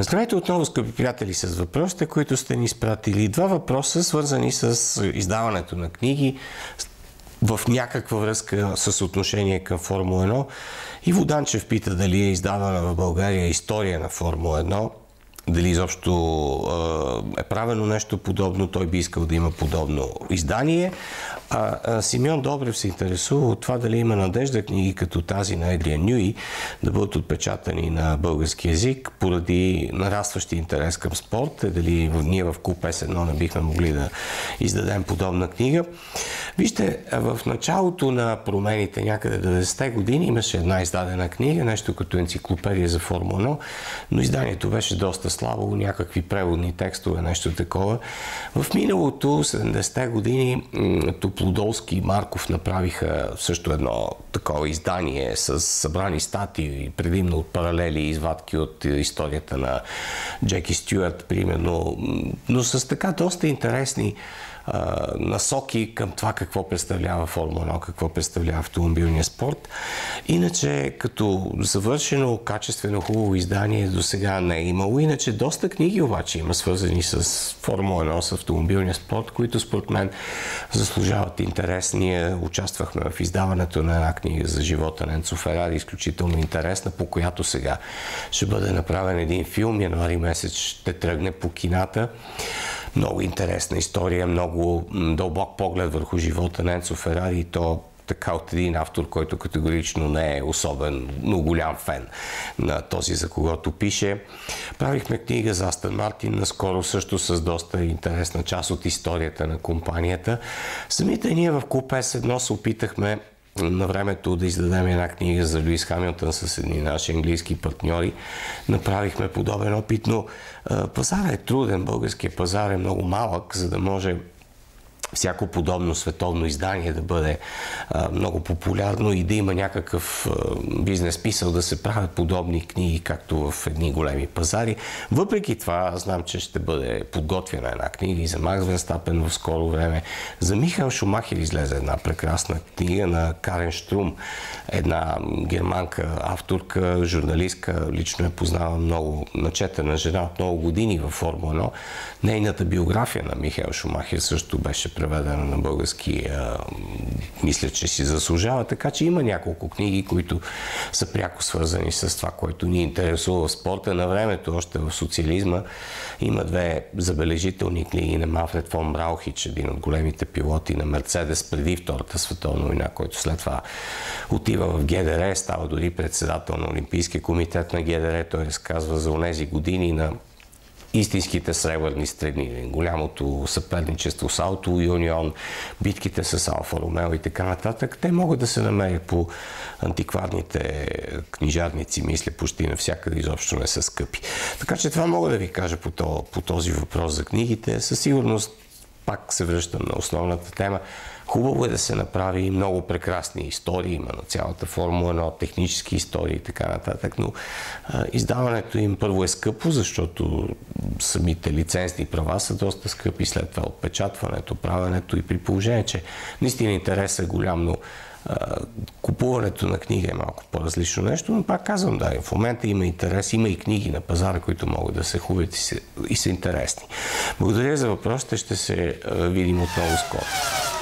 Здравейте отново, скъпи приятели, с въпросите, които сте ни изпратили. Два въпроса, свързани с издаването на книги в някаква връзка с отношение към Формула 1. И Воданчев пита дали е издавана в България история на Формула 1 дали изобщо е правено нещо подобно, той би искал да има подобно издание. А, а Симеон Добрев се интересува от това дали има надежда книги като тази на Едрия Нюи да бъдат отпечатани на български язик поради нарастващи интерес към спорт. Е, дали ние в Куп S1 не бихме могли да издадем подобна книга. Вижте, в началото на промените някъде 90-те години имаше една издадена книга, нещо като енциклопедия за Формула 1, но изданието беше доста слабо, някакви преводни текстове, нещо такова. В миналото, 70-те години, Топлодолски и Марков направиха също едно такова издание с събрани статии, предимно от паралели и извадки от историята на Джеки Стюарт, примерно, но с така доста интересни насоки към това какво представлява Формула 1, какво представлява автомобилния спорт. Иначе, като завършено, качествено, хубаво издание до сега не е имало. Иначе доста книги обаче има свързани с Формула 1, с автомобилния спорт, които според мен заслужават интерес. Ние участвахме в издаването на една книга за живота на Енцо Ферари, изключително интересна, по която сега ще бъде направен един филм. Януари месец ще тръгне по кината. Много интересна история, много дълбок поглед върху живота на Енцо Ферари и то така от един автор, който категорично не е особен, но голям фен на този, за когото пише. Правихме книга за Астън Мартин, наскоро също с доста интересна част от историята на компанията. Самите ние в Клуб S1 се опитахме на времето да издадем една книга за Луис Хамилтън с едни наши английски партньори. Направихме подобен опит, но пазарът е труден, българския пазар е много малък, за да може всяко подобно световно издание да бъде а, много популярно и да има някакъв а, бизнес писал да се правят подобни книги, както в едни големи пазари. Въпреки това, знам, че ще бъде подготвена една книга и за Макс Венстапен в скоро време. За Михаил Шумахер излезе една прекрасна книга на Карен Штрум, една германка авторка, журналистка, лично я познавам много, начетена жена от много години във Формула 1. Нейната биография на Михаил Шумахер също беше преведена на български, а, мисля, че си заслужава. Така че има няколко книги, които са пряко свързани с това, което ни интересува в спорта. На времето, още в социализма, има две забележителни книги на Мафред фон Браухич, един от големите пилоти на Мерцедес преди Втората световна война, който след това отива в ГДР, става дори председател на Олимпийския комитет на ГДР. Той разказва за онези години на истинските сребърни страни, голямото съперничество с Ауто Юнион, битките с Алфа Ромео и така нататък, те могат да се намерят по антикварните книжарници, мисля, почти навсякъде изобщо не са скъпи. Така че това мога да ви кажа по, по този въпрос за книгите. Със сигурност пак се връщам на основната тема. Хубаво е да се направи много прекрасни истории, има на цялата Формула 1, технически истории и така нататък, но а, издаването им първо е скъпо, защото самите лицензни права са доста скъпи, след това отпечатването, правенето и при положение, че наистина интерес е голям, но купуването на книга е малко по-различно нещо, но пак казвам, да, в момента има интерес, има и книги на пазара, които могат да се хубят и са, и са интересни. Благодаря за въпросите, ще се видим отново скоро.